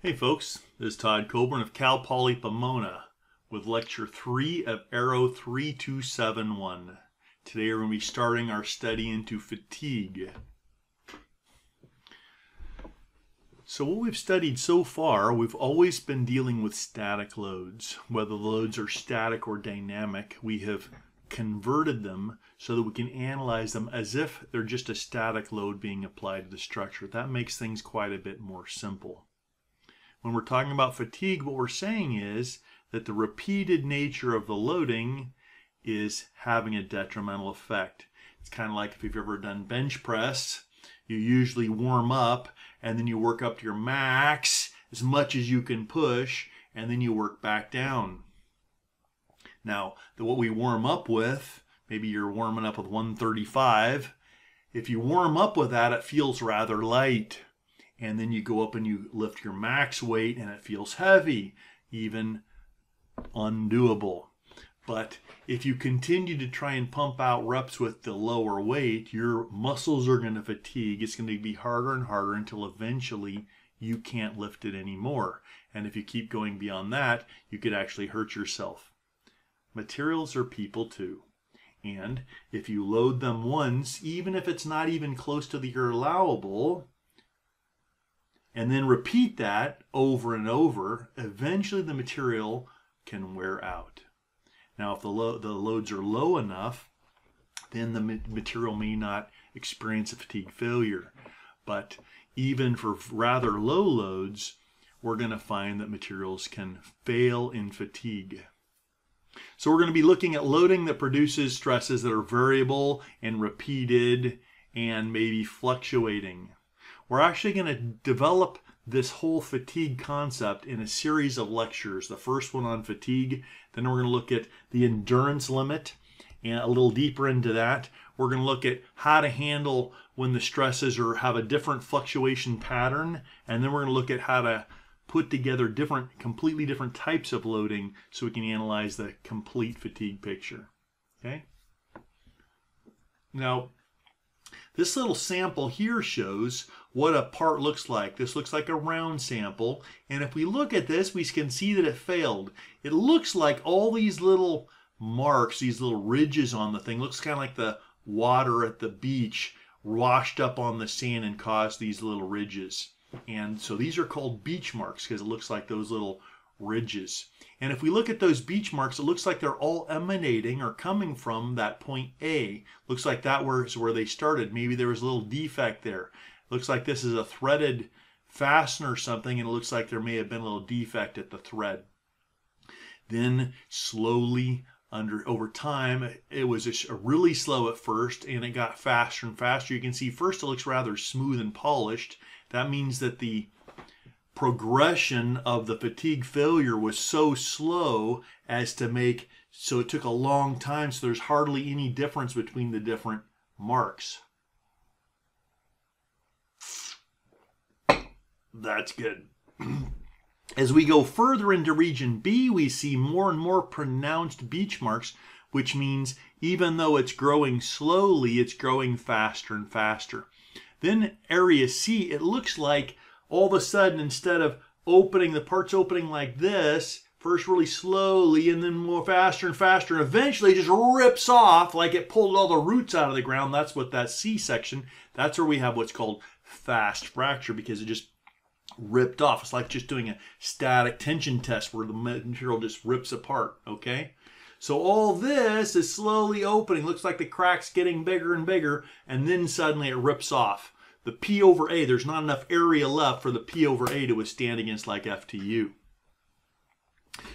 Hey folks, this is Todd Coburn of Cal Poly Pomona with lecture 3 of Aero 3271. Today we're going to be starting our study into fatigue. So what we've studied so far, we've always been dealing with static loads. Whether the loads are static or dynamic, we have converted them so that we can analyze them as if they're just a static load being applied to the structure. That makes things quite a bit more simple. When we're talking about fatigue, what we're saying is that the repeated nature of the loading is having a detrimental effect. It's kind of like if you've ever done bench press, you usually warm up and then you work up to your max as much as you can push and then you work back down. Now, what we warm up with, maybe you're warming up with 135. If you warm up with that, it feels rather light and then you go up and you lift your max weight and it feels heavy, even undoable. But if you continue to try and pump out reps with the lower weight, your muscles are going to fatigue. It's going to be harder and harder until eventually you can't lift it anymore. And if you keep going beyond that, you could actually hurt yourself. Materials are people too. And if you load them once, even if it's not even close to the allowable, and then repeat that over and over, eventually the material can wear out. Now, if the, lo the loads are low enough, then the material may not experience a fatigue failure. But even for rather low loads, we're going to find that materials can fail in fatigue. So we're going to be looking at loading that produces stresses that are variable and repeated and maybe fluctuating. We're actually going to develop this whole fatigue concept in a series of lectures. The first one on fatigue, then we're going to look at the endurance limit and a little deeper into that. We're going to look at how to handle when the stresses or have a different fluctuation pattern, and then we're going to look at how to put together different, completely different types of loading so we can analyze the complete fatigue picture. Okay? Now, this little sample here shows what a part looks like. This looks like a round sample. And if we look at this, we can see that it failed. It looks like all these little marks, these little ridges on the thing, looks kind of like the water at the beach washed up on the sand and caused these little ridges. And so these are called beach marks because it looks like those little ridges. And if we look at those beach marks, it looks like they're all emanating or coming from that point A. Looks like that was where they started. Maybe there was a little defect there. Looks like this is a threaded fastener or something, and it looks like there may have been a little defect at the thread. Then slowly, under over time, it was a, really slow at first, and it got faster and faster. You can see first it looks rather smooth and polished. That means that the progression of the fatigue failure was so slow as to make so it took a long time so there's hardly any difference between the different marks that's good as we go further into region B we see more and more pronounced beach marks which means even though it's growing slowly it's growing faster and faster then area C it looks like all of a sudden, instead of opening, the parts opening like this, first really slowly and then more faster and faster, and eventually just rips off like it pulled all the roots out of the ground. That's what that C section, that's where we have what's called fast fracture because it just ripped off. It's like just doing a static tension test where the material just rips apart, okay? So all this is slowly opening. Looks like the crack's getting bigger and bigger, and then suddenly it rips off the P over A, there's not enough area left for the P over A to withstand against like FTU.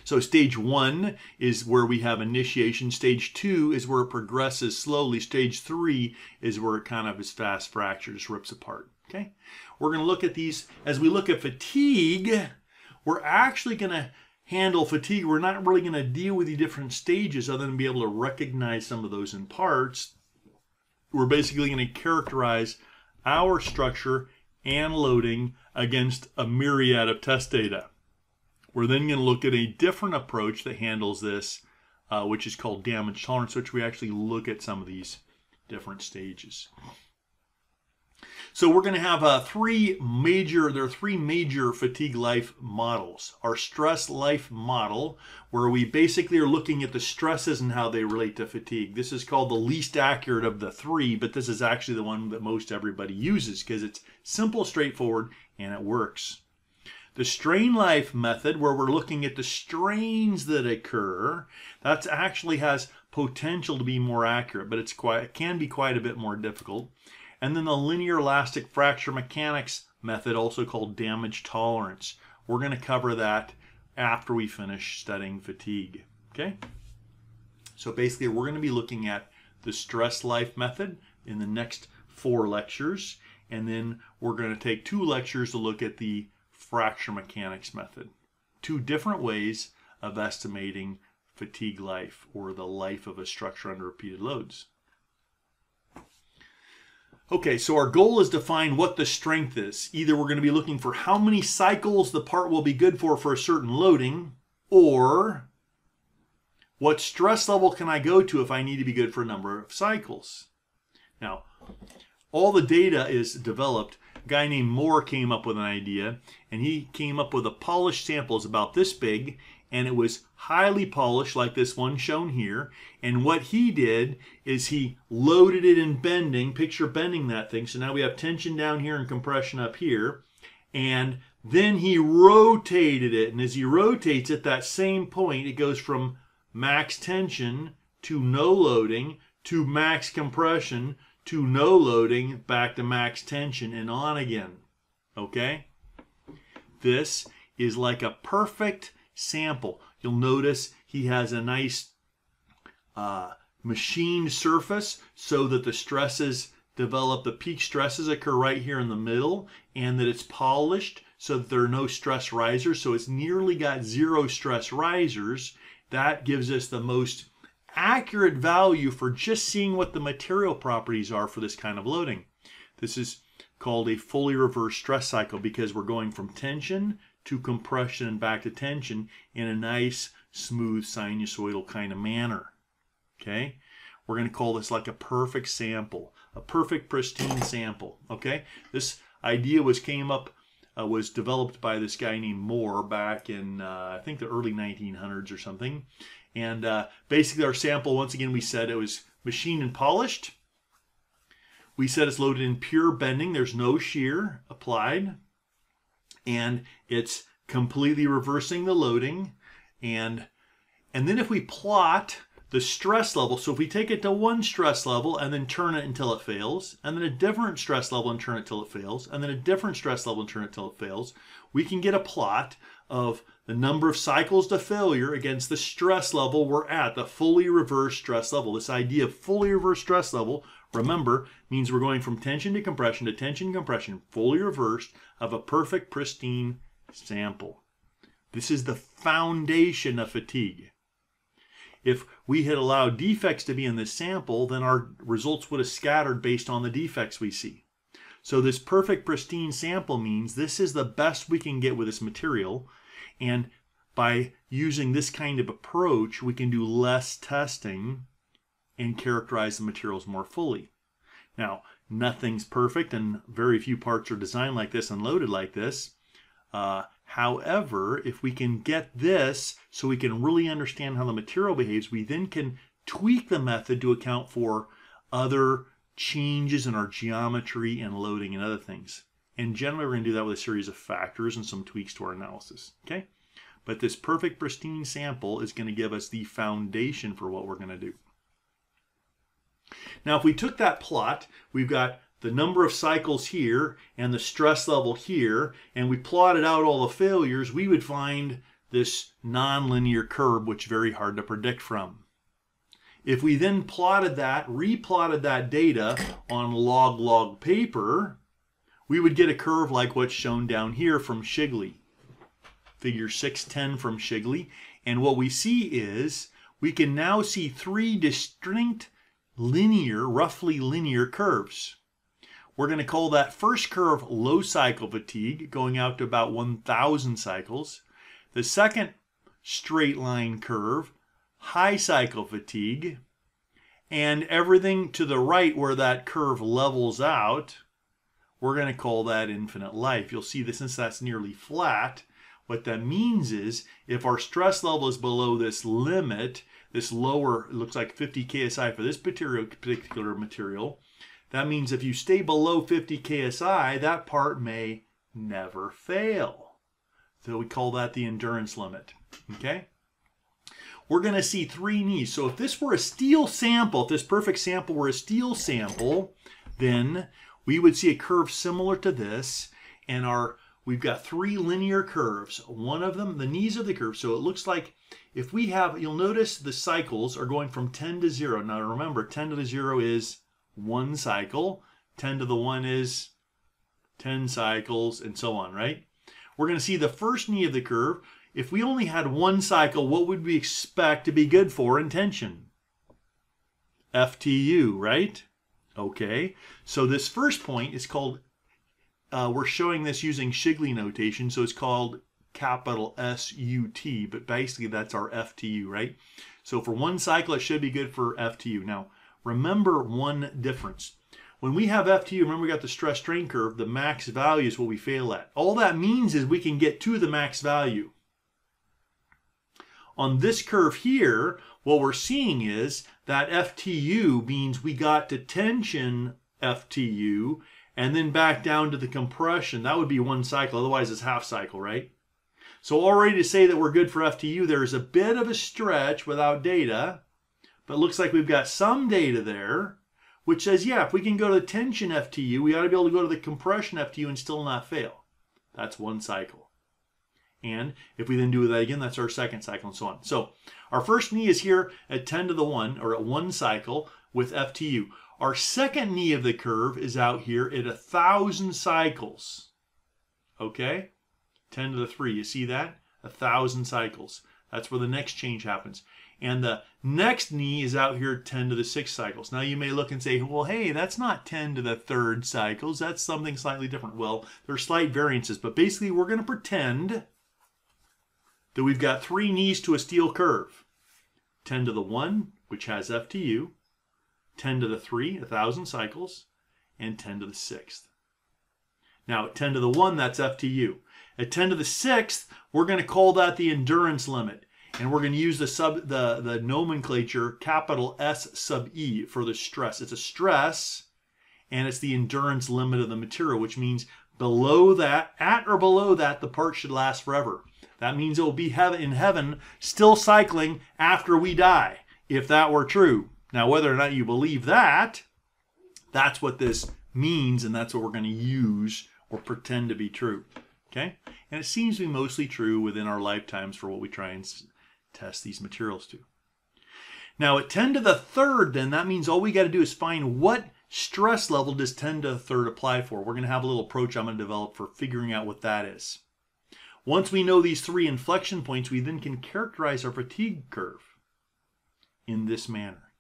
So stage one is where we have initiation. Stage two is where it progresses slowly. Stage three is where it kind of is fast fracture, just rips apart. Okay, we're going to look at these as we look at fatigue. We're actually going to handle fatigue. We're not really going to deal with the different stages other than be able to recognize some of those in parts. We're basically going to characterize our structure and loading against a myriad of test data. We're then going to look at a different approach that handles this, uh, which is called damage tolerance, which we actually look at some of these different stages. So we're going to have uh, three major, there are three major fatigue life models. Our stress life model, where we basically are looking at the stresses and how they relate to fatigue. This is called the least accurate of the three, but this is actually the one that most everybody uses because it's simple, straightforward, and it works. The strain life method, where we're looking at the strains that occur, that actually has potential to be more accurate, but it's quite, it can be quite a bit more difficult. And then the linear elastic fracture mechanics method, also called damage tolerance. We're going to cover that after we finish studying fatigue. Okay? So basically, we're going to be looking at the stress life method in the next four lectures. And then we're going to take two lectures to look at the fracture mechanics method. Two different ways of estimating fatigue life or the life of a structure under repeated loads. Okay, so our goal is to find what the strength is. Either we're going to be looking for how many cycles the part will be good for for a certain loading, or what stress level can I go to if I need to be good for a number of cycles. Now, all the data is developed. A guy named Moore came up with an idea, and he came up with a polished sample is about this big, and it was highly polished like this one shown here. And what he did is he loaded it in bending, picture bending that thing. So now we have tension down here and compression up here. And then he rotated it. And as he rotates at that same point, it goes from max tension to no loading to max compression to no loading back to max tension and on again. Okay? This is like a perfect sample. You'll notice he has a nice uh, machined surface so that the stresses develop, the peak stresses occur right here in the middle, and that it's polished so that there are no stress risers. So it's nearly got zero stress risers. That gives us the most accurate value for just seeing what the material properties are for this kind of loading. This is called a fully reversed stress cycle because we're going from tension to compression and back to tension in a nice, smooth, sinusoidal kind of manner. Okay? We're going to call this like a perfect sample, a perfect pristine sample. Okay? This idea was came up, uh, was developed by this guy named Moore back in, uh, I think, the early 1900s or something. And uh, basically, our sample, once again, we said it was machined and polished. We said it's loaded in pure bending. There's no shear applied and it's completely reversing the loading. And, and then if we plot the stress level, so if we take it to one stress level and then turn it until it fails, and then a different stress level and turn it till it fails, and then a different stress level and turn it till it fails, we can get a plot of the number of cycles to failure against the stress level we're at, the fully reversed stress level. This idea of fully reversed stress level remember, means we're going from tension to compression to tension compression, fully reversed, of a perfect, pristine sample. This is the foundation of fatigue. If we had allowed defects to be in this sample, then our results would have scattered based on the defects we see. So this perfect, pristine sample means this is the best we can get with this material. And by using this kind of approach, we can do less testing and characterize the materials more fully. Now, nothing's perfect and very few parts are designed like this and loaded like this. Uh, however, if we can get this so we can really understand how the material behaves, we then can tweak the method to account for other changes in our geometry and loading and other things. And generally, we're going to do that with a series of factors and some tweaks to our analysis. Okay? But this perfect pristine sample is going to give us the foundation for what we're going to do. Now, if we took that plot, we've got the number of cycles here and the stress level here, and we plotted out all the failures, we would find this nonlinear curve, which is very hard to predict from. If we then plotted that, replotted that data on log-log paper, we would get a curve like what's shown down here from Shigley. Figure 610 from Shigley. And what we see is we can now see three distinct linear, roughly linear curves. We're going to call that first curve low cycle fatigue, going out to about 1,000 cycles. The second straight line curve, high cycle fatigue. And everything to the right where that curve levels out, we're going to call that infinite life. You'll see that since that's nearly flat, what that means is if our stress level is below this limit, this lower, looks like 50 ksi for this particular material, that means if you stay below 50 ksi, that part may never fail. So we call that the endurance limit. Okay? We're going to see three knees. So if this were a steel sample, if this perfect sample were a steel sample, then we would see a curve similar to this. And our we've got three linear curves. One of them, the knees of the curve. So it looks like if we have, you'll notice the cycles are going from 10 to 0. Now remember, 10 to the 0 is one cycle. 10 to the 1 is 10 cycles, and so on, right? We're going to see the first knee of the curve. If we only had one cycle, what would we expect to be good for in tension? FTU, right? Okay, so this first point is called, uh, we're showing this using Shigley notation, so it's called capital S-U-T, but basically that's our FTU, right? So for one cycle, it should be good for FTU. Now, remember one difference. When we have FTU, remember we got the stress strain curve, the max value is what we fail at. All that means is we can get to the max value. On this curve here, what we're seeing is that FTU means we got to tension FTU and then back down to the compression. That would be one cycle, otherwise it's half cycle, right? So already to say that we're good for FTU, there's a bit of a stretch without data, but looks like we've got some data there which says, yeah, if we can go to the tension FTU, we ought to be able to go to the compression FTU and still not fail. That's one cycle. And if we then do that again, that's our second cycle and so on. So our first knee is here at 10 to the 1, or at one cycle with FTU. Our second knee of the curve is out here at a 1,000 cycles. Okay? 10 to the 3. You see that? A 1,000 cycles. That's where the next change happens and the next knee is out here 10 to the 6 cycles. Now you may look and say, well, hey, that's not 10 to the third cycles. That's something slightly different. Well, there are slight variances, but basically we're going to pretend that we've got three knees to a steel curve. 10 to the 1, which has FTU, 10 to the 3, 1,000 cycles, and 10 to the 6th. Now, at 10 to the 1, that's FTU. At 10 to the 6th, we're going to call that the endurance limit and we're going to use the sub the the nomenclature capital S sub E for the stress. It's a stress, and it's the endurance limit of the material, which means below that, at or below that, the part should last forever. That means it will be in heaven, still cycling after we die, if that were true. Now, whether or not you believe that, that's what this means, and that's what we're going to use or pretend to be true. Okay? And it seems to be mostly true within our lifetimes for what we try and test these materials to. Now at 10 to the third, then that means all we got to do is find what stress level does 10 to the third apply for. We're going to have a little approach I'm going to develop for figuring out what that is. Once we know these three inflection points, we then can characterize our fatigue curve in this manner.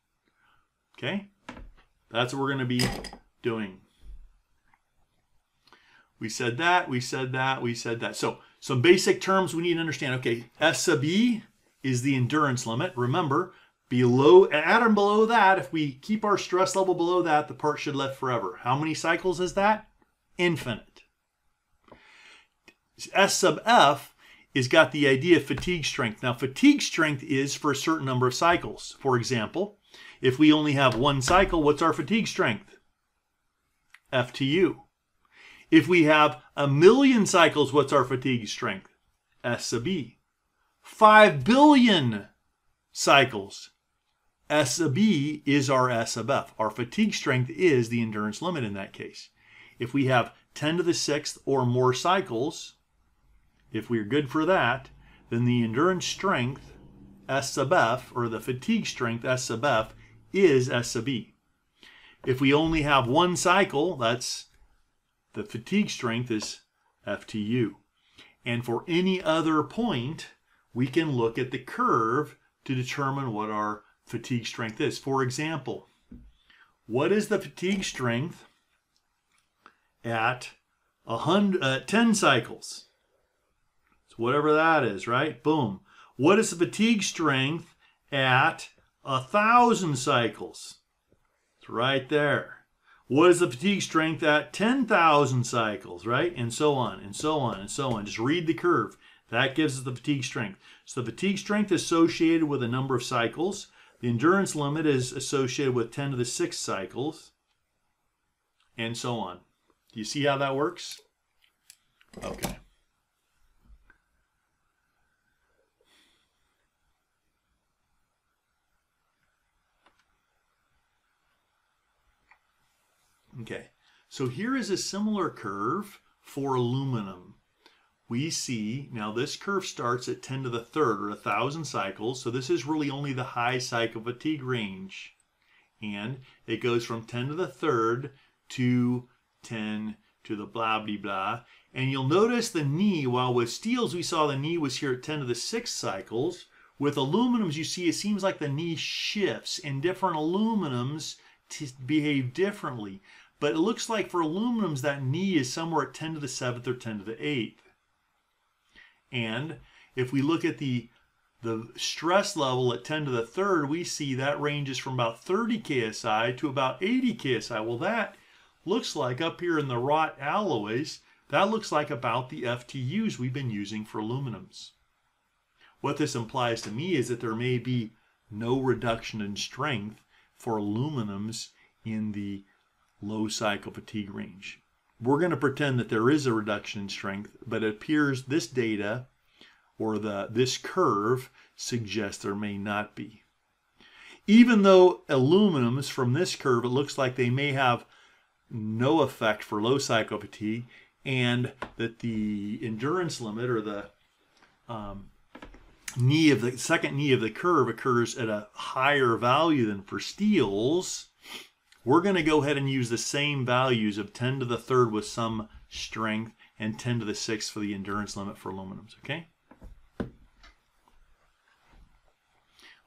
Okay? That's what we're going to be doing. We said that, we said that, we said that. So, some basic terms we need to understand. Okay, S sub E is the endurance limit. Remember, below at and below that, if we keep our stress level below that, the part should live forever. How many cycles is that? Infinite. S sub F is got the idea of fatigue strength. Now, fatigue strength is for a certain number of cycles. For example, if we only have one cycle, what's our fatigue strength? FTU. If we have a million cycles, what's our fatigue strength? S sub E. 5 billion cycles. S sub E is our S sub F. Our fatigue strength is the endurance limit in that case. If we have 10 to the sixth or more cycles, if we're good for that, then the endurance strength S sub F, or the fatigue strength S sub F, is S sub E. If we only have one cycle, that's the fatigue strength is FTU. And for any other point, we can look at the curve to determine what our fatigue strength is. For example, what is the fatigue strength at hundred, uh, 10 cycles? So whatever that is, right? Boom. What is the fatigue strength at a thousand cycles? It's right there. What is the fatigue strength at 10,000 cycles, right? And so on, and so on, and so on. Just read the curve. That gives us the fatigue strength. So the fatigue strength is associated with a number of cycles. The endurance limit is associated with 10 to the 6 cycles, and so on. Do you see how that works? Okay. Okay, so here is a similar curve for aluminum. We see, now this curve starts at 10 to the third or 1,000 cycles, so this is really only the high cycle fatigue range. And it goes from 10 to the third to 10 to the blah, blah, blah. And you'll notice the knee, while with steels we saw the knee was here at 10 to the sixth cycles, with aluminums you see it seems like the knee shifts and different aluminums behave differently. But it looks like for aluminums, that knee is somewhere at 10 to the 7th or 10 to the 8th. And if we look at the, the stress level at 10 to the 3rd, we see that ranges from about 30 KSI to about 80 KSI. Well, that looks like up here in the wrought alloys, that looks like about the FTUs we've been using for aluminums. What this implies to me is that there may be no reduction in strength for aluminums in the low cycle fatigue range. We're going to pretend that there is a reduction in strength, but it appears this data or the this curve suggests there may not be. Even though aluminums from this curve, it looks like they may have no effect for low cycle fatigue and that the endurance limit or the um, knee of the second knee of the curve occurs at a higher value than for steels, we're going to go ahead and use the same values of 10 to the third with some strength and 10 to the sixth for the endurance limit for aluminums, okay?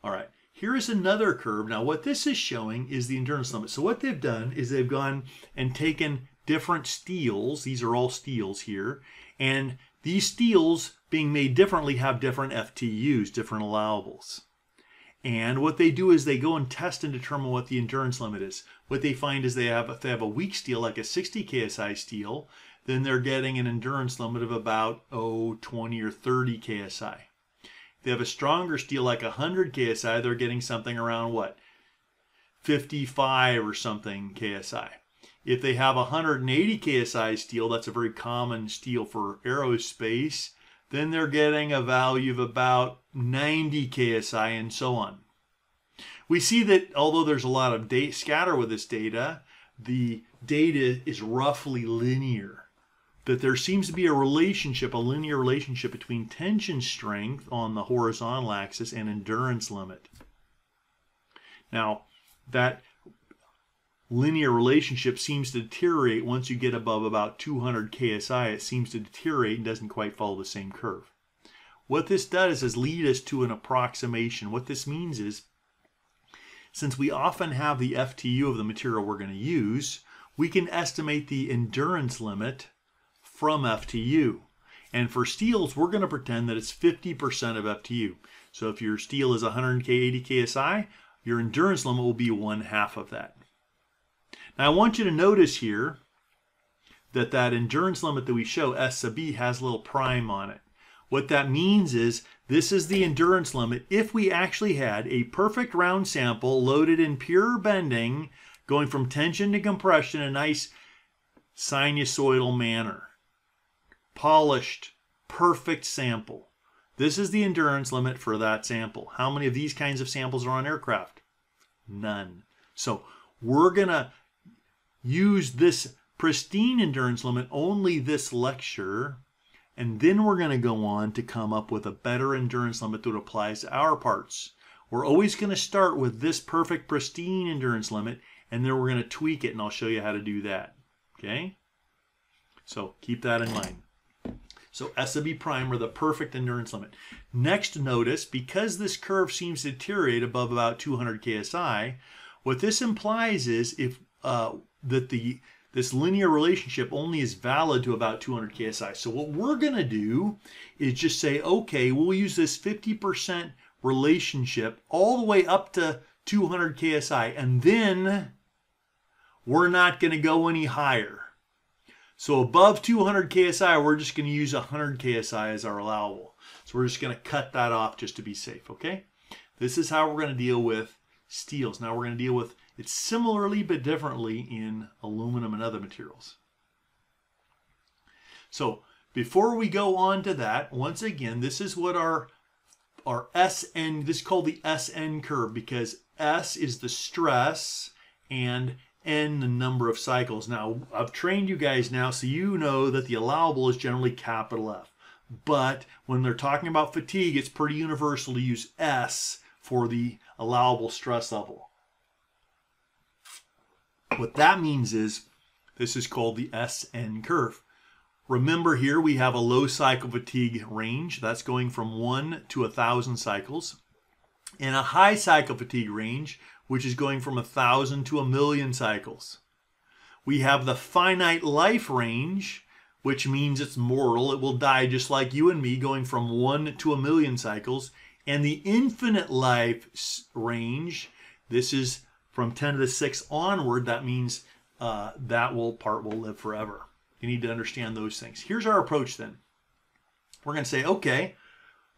All right, here is another curve. Now what this is showing is the endurance limit. So what they've done is they've gone and taken different steels, these are all steels here, and these steels being made differently have different FTUs, different allowables. And what they do is they go and test and determine what the endurance limit is. What they find is they have if they have a weak steel like a 60 KSI steel, then they're getting an endurance limit of about oh 20 or 30 KSI. If they have a stronger steel like 100 KSI, they're getting something around what 55 or something KSI. If they have 180 KSI steel, that's a very common steel for aerospace, then they're getting a value of about 90 KSI and so on. We see that although there's a lot of data scatter with this data, the data is roughly linear. That there seems to be a relationship, a linear relationship between tension strength on the horizontal axis and endurance limit. Now, that linear relationship seems to deteriorate once you get above about 200 KSI. It seems to deteriorate and doesn't quite follow the same curve. What this does is lead us to an approximation. What this means is, since we often have the FTU of the material we're going to use, we can estimate the endurance limit from FTU. And for steels, we're going to pretend that it's 50% of FTU. So if your steel is 180 KSI, your endurance limit will be one half of that. Now I want you to notice here that that endurance limit that we show, S sub B, has a little prime on it. What that means is this is the endurance limit if we actually had a perfect round sample loaded in pure bending going from tension to compression in a nice sinusoidal manner. Polished, perfect sample. This is the endurance limit for that sample. How many of these kinds of samples are on aircraft? None. So we're going to use this pristine endurance limit only this lecture, and then we're going to go on to come up with a better endurance limit that applies to our parts. We're always going to start with this perfect pristine endurance limit, and then we're going to tweak it, and I'll show you how to do that. Okay? So keep that in mind. So S sub B prime are the perfect endurance limit. Next, notice, because this curve seems to deteriorate above about 200 KSI, what this implies is if uh, that the this linear relationship only is valid to about 200 KSI. So what we're going to do is just say, okay, we'll use this 50% relationship all the way up to 200 KSI. And then we're not going to go any higher. So above 200 KSI, we're just going to use 100 KSI as our allowable. So we're just going to cut that off just to be safe, okay? This is how we're going to deal with steels. Now we're going to deal with it similarly but differently in aluminum and other materials. So before we go on to that, once again, this is what our our SN, this is called the SN curve because S is the stress and N the number of cycles. Now, I've trained you guys now so you know that the allowable is generally capital F. But when they're talking about fatigue, it's pretty universal to use S for the allowable stress level. What that means is this is called the SN curve. Remember here we have a low cycle fatigue range. That's going from 1 to a 1,000 cycles. And a high cycle fatigue range, which is going from a 1,000 to a million cycles. We have the finite life range, which means it's mortal. It will die just like you and me, going from 1 to a million cycles. And the infinite life range, this is from 10 to the 6 onward, that means uh, that will part will live forever. You need to understand those things. Here's our approach then. We're going to say, okay,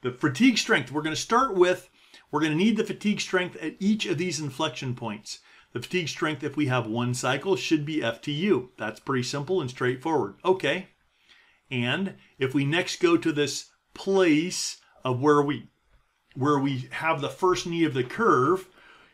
the fatigue strength, we're going to start with, we're going to need the fatigue strength at each of these inflection points. The fatigue strength, if we have one cycle, should be FTU. That's pretty simple and straightforward. Okay. And if we next go to this place of where we where we have the first knee of the curve,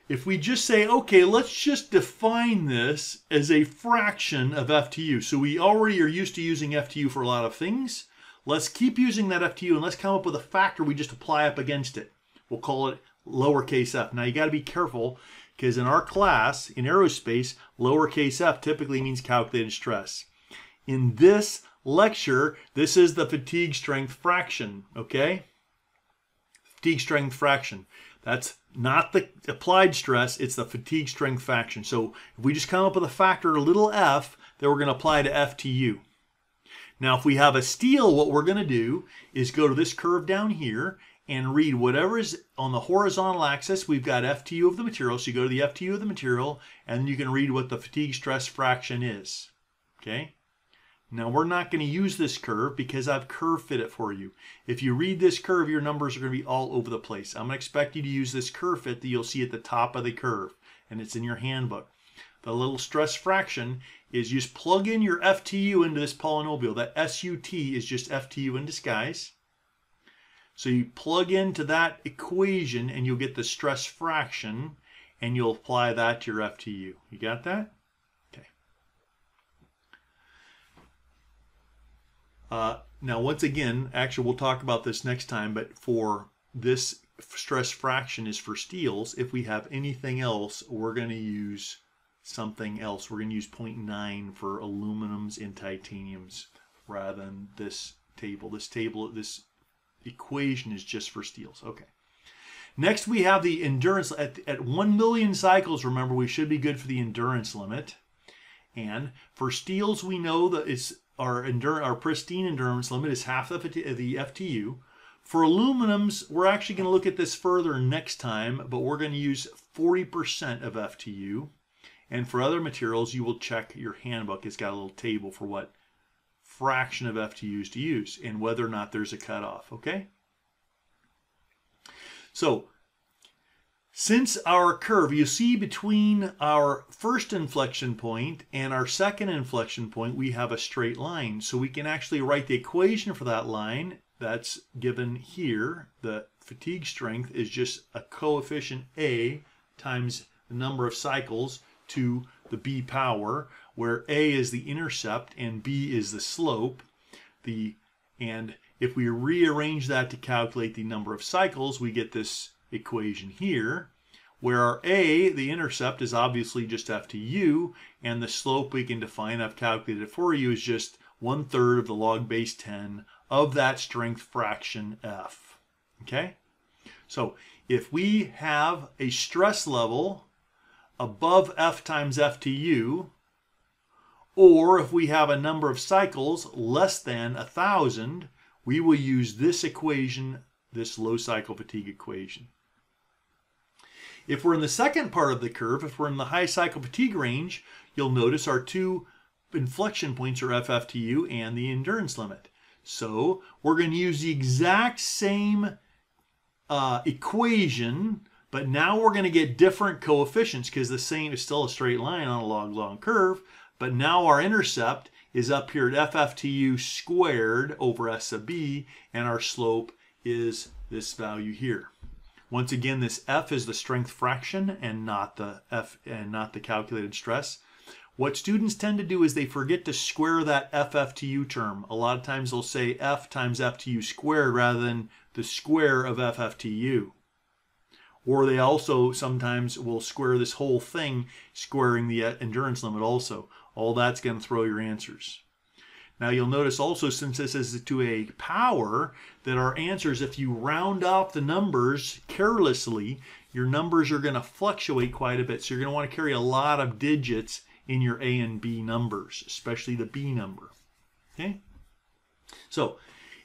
if we just say, okay, let's just define this as a fraction of FTU. So we already are used to using FTU for a lot of things. Let's keep using that FTU and let's come up with a factor we just apply up against it. We'll call it lowercase f. Now you got to be careful because in our class, in aerospace, lowercase f typically means calculated stress. In this lecture, this is the fatigue strength fraction, okay? Fatigue strength fraction. That's not the applied stress, it's the fatigue strength fraction. So if we just come up with a factor, a little f, that we're going to apply to FTU. Now, if we have a steel, what we're going to do is go to this curve down here and read whatever is on the horizontal axis. We've got FTU of the material. So you go to the FTU of the material, and you can read what the fatigue stress fraction is. Okay? Now we're not going to use this curve because I've curve fit it for you. If you read this curve, your numbers are going to be all over the place. I'm going to expect you to use this curve fit that you'll see at the top of the curve, and it's in your handbook. The little stress fraction is you just plug in your FTU into this polynomial. That SUT is just FTU in disguise. So you plug into that equation and you'll get the stress fraction and you'll apply that to your FTU. You got that? Uh, now, once again, actually, we'll talk about this next time, but for this stress fraction is for steels. If we have anything else, we're going to use something else. We're going to use 0.9 for aluminums and titaniums rather than this table. This table, this equation is just for steels. Okay. Next, we have the endurance. At, at 1 million cycles, remember, we should be good for the endurance limit. And for steels, we know that it's our endurance, our pristine endurance limit is half of the FTU. For aluminums, we're actually going to look at this further next time, but we're going to use 40% of FTU. And for other materials, you will check your handbook. It's got a little table for what fraction of FTUs to use and whether or not there's a cutoff, okay? So since our curve, you see between our first inflection point and our second inflection point, we have a straight line. So we can actually write the equation for that line that's given here. The fatigue strength is just a coefficient A times the number of cycles to the B power, where A is the intercept and B is the slope. The And if we rearrange that to calculate the number of cycles, we get this equation here, where our a, the intercept, is obviously just FTU, and the slope we can define, I've calculated for you, is just one third of the log base 10 of that strength fraction F. Okay? So if we have a stress level above F times FTU, or if we have a number of cycles less than a thousand, we will use this equation, this low cycle fatigue equation. If we're in the second part of the curve, if we're in the high cycle fatigue range, you'll notice our two inflection points are FFTU and the endurance limit. So we're going to use the exact same uh, equation, but now we're going to get different coefficients because the same is still a straight line on a log-log curve, but now our intercept is up here at FFTU squared over S sub B, and our slope is this value here. Once again, this F is the strength fraction and not the F and not the calculated stress. What students tend to do is they forget to square that FFTU term. A lot of times they'll say F times FTU squared rather than the square of FFTU. Or they also sometimes will square this whole thing, squaring the endurance limit also. All that's going to throw your answers. Now you'll notice also since this is to a power that our answers, if you round off the numbers carelessly, your numbers are going to fluctuate quite a bit. So you're going to want to carry a lot of digits in your A and B numbers, especially the B number. Okay? So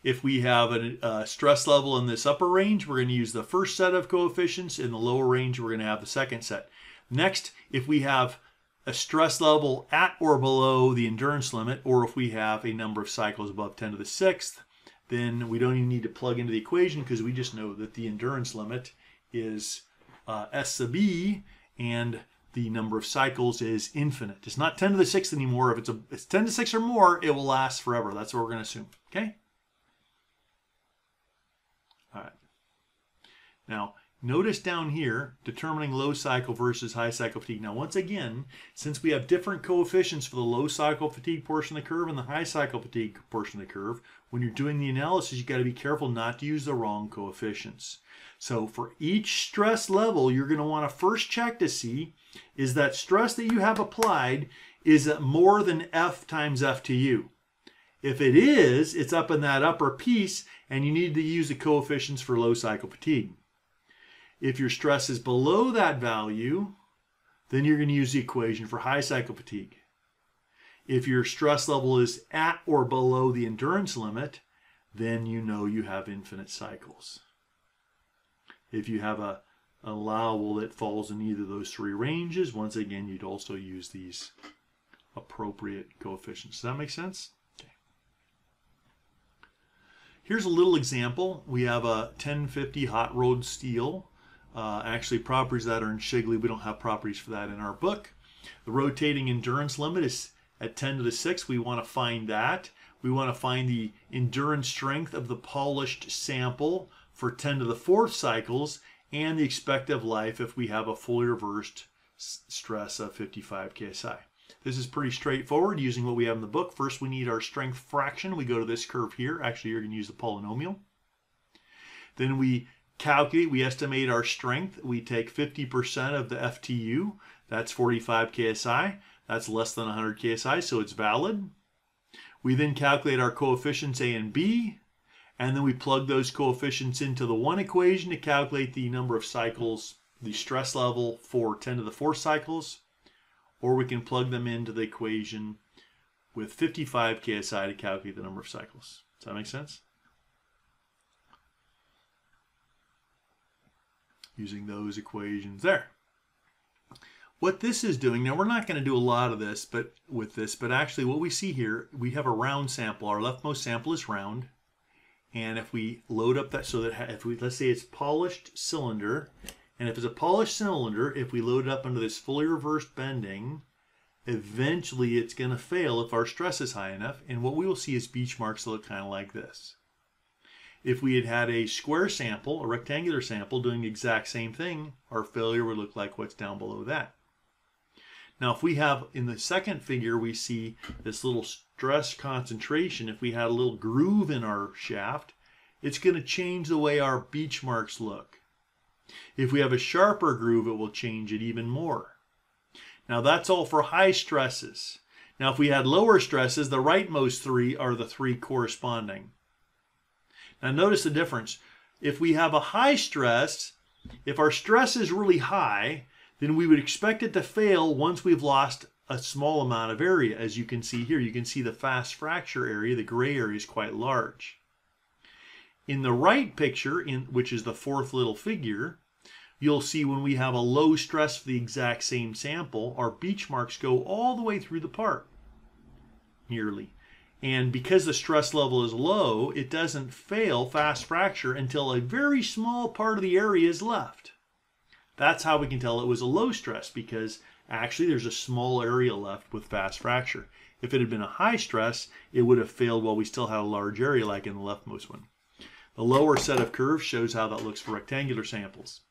if we have a, a, uh, stress level in this upper range, we're going to use the first set of coefficients. In the lower range, we're going to have the second set. Next, if we have a stress level at or below the endurance limit, or if we have a number of cycles above 10 to the sixth, then we don't even need to plug into the equation because we just know that the endurance limit is uh, S sub E and the number of cycles is infinite. It's not 10 to the sixth anymore. If it's, a, it's 10 to 6 or more, it will last forever. That's what we're going to assume. Okay? All right. Now, Notice down here, determining low cycle versus high cycle fatigue. Now, once again, since we have different coefficients for the low cycle fatigue portion of the curve and the high cycle fatigue portion of the curve, when you're doing the analysis, you got to be careful not to use the wrong coefficients. So for each stress level, you're going to want to first check to see is that stress that you have applied, is it more than F times FTU? If it is, it's up in that upper piece, and you need to use the coefficients for low cycle fatigue. If your stress is below that value, then you're going to use the equation for high cycle fatigue. If your stress level is at or below the endurance limit, then you know you have infinite cycles. If you have a allowable that falls in either of those three ranges, once again, you'd also use these appropriate coefficients. Does that make sense? Okay. Here's a little example. We have a 1050 hot rolled steel uh, actually, properties that are in Shigley, we don't have properties for that in our book. The rotating endurance limit is at 10 to the 6. We want to find that. We want to find the endurance strength of the polished sample for 10 to the 4th cycles and the expected life if we have a fully reversed stress of 55 ksi. This is pretty straightforward using what we have in the book. First, we need our strength fraction. We go to this curve here. Actually, you're going to use the polynomial. Then we calculate, we estimate our strength. We take 50% of the FTU, that's 45 KSI. That's less than 100 KSI, so it's valid. We then calculate our coefficients A and B, and then we plug those coefficients into the one equation to calculate the number of cycles, the stress level for 10 to the 4 cycles, or we can plug them into the equation with 55 KSI to calculate the number of cycles. Does that make sense? Using those equations there. What this is doing, now we're not going to do a lot of this but with this, but actually what we see here, we have a round sample. Our leftmost sample is round. And if we load up that, so that if we, let's say it's polished cylinder, and if it's a polished cylinder, if we load it up under this fully reversed bending, eventually it's going to fail if our stress is high enough. And what we will see is beach marks that look kind of like this. If we had had a square sample, a rectangular sample doing the exact same thing, our failure would look like what's down below that. Now, if we have in the second figure, we see this little stress concentration. If we had a little groove in our shaft, it's going to change the way our beach marks look. If we have a sharper groove, it will change it even more. Now, that's all for high stresses. Now, if we had lower stresses, the rightmost three are the three corresponding. Now notice the difference. If we have a high stress, if our stress is really high, then we would expect it to fail once we've lost a small amount of area. As you can see here, you can see the fast fracture area, the gray area is quite large. In the right picture, in which is the fourth little figure, you'll see when we have a low stress for the exact same sample, our beach marks go all the way through the part, nearly. And because the stress level is low, it doesn't fail fast fracture until a very small part of the area is left. That's how we can tell it was a low stress because actually there's a small area left with fast fracture. If it had been a high stress, it would have failed while we still had a large area like in the leftmost one. The lower set of curves shows how that looks for rectangular samples.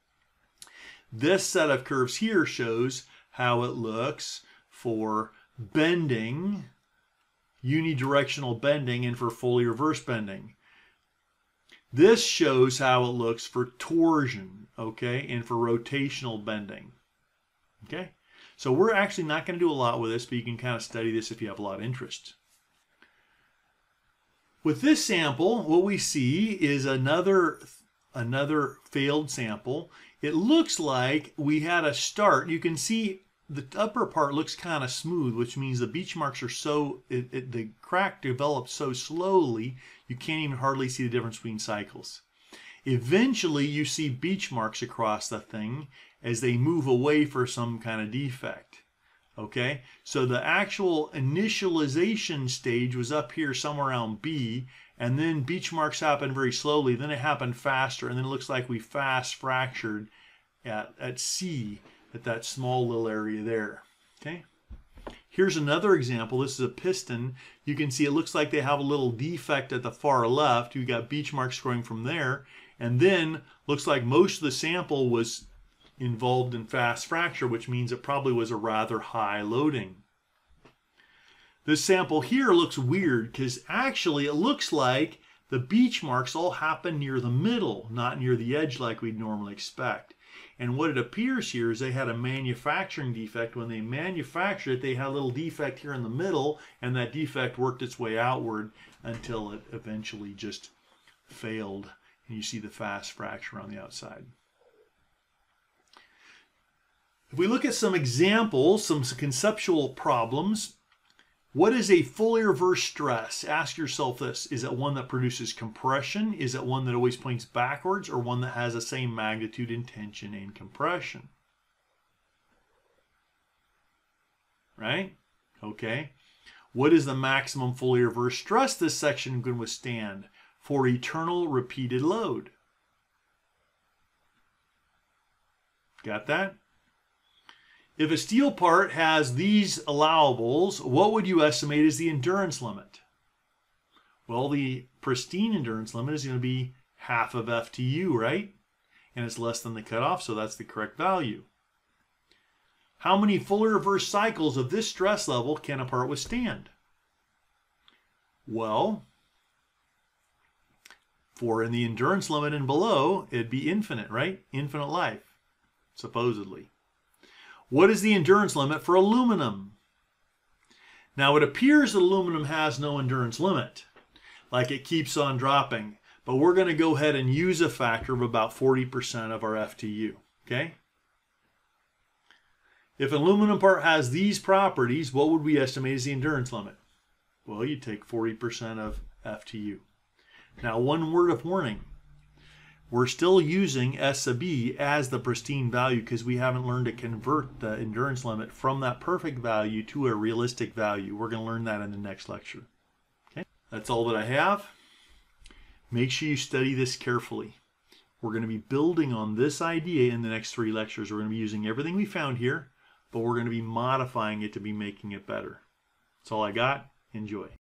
This set of curves here shows how it looks for bending, unidirectional bending, and for fully reverse bending. This shows how it looks for torsion, okay, and for rotational bending, okay? So we're actually not going to do a lot with this, but you can kind of study this if you have a lot of interest. With this sample, what we see is another, another failed sample. It looks like we had a start. You can see the upper part looks kind of smooth, which means the beach marks are so, it, it, the crack develops so slowly, you can't even hardly see the difference between cycles. Eventually, you see beach marks across the thing as they move away for some kind of defect. Okay, so the actual initialization stage was up here somewhere around B, and then beach marks happened very slowly, then it happened faster, and then it looks like we fast fractured at, at C, at that small little area there. Okay. Here's another example. This is a piston. You can see it looks like they have a little defect at the far left. You got beach marks growing from there. And then looks like most of the sample was involved in fast fracture, which means it probably was a rather high loading. This sample here looks weird because actually it looks like the beach marks all happen near the middle, not near the edge like we'd normally expect. And what it appears here is they had a manufacturing defect. When they manufactured it, they had a little defect here in the middle, and that defect worked its way outward until it eventually just failed. And you see the fast fracture on the outside. If we look at some examples, some conceptual problems, what is a fully reversed stress? Ask yourself this. Is it one that produces compression? Is it one that always points backwards or one that has the same magnitude in tension and compression? Right? Okay. What is the maximum fully reversed stress this section can withstand for eternal repeated load? Got that? If a steel part has these allowables, what would you estimate is the endurance limit? Well, the pristine endurance limit is going to be half of FTU, right? And it's less than the cutoff, so that's the correct value. How many fully reverse cycles of this stress level can a part withstand? Well, for in the endurance limit and below, it'd be infinite, right? Infinite life, supposedly. What is the endurance limit for aluminum? Now it appears that aluminum has no endurance limit, like it keeps on dropping, but we're going to go ahead and use a factor of about 40% of our FTU, okay? If an aluminum part has these properties, what would we estimate as the endurance limit? Well, you take 40% of FTU. Now, one word of warning we're still using S sub E as the pristine value because we haven't learned to convert the endurance limit from that perfect value to a realistic value. We're going to learn that in the next lecture. Okay, that's all that I have. Make sure you study this carefully. We're going to be building on this idea in the next three lectures. We're going to be using everything we found here, but we're going to be modifying it to be making it better. That's all I got. Enjoy.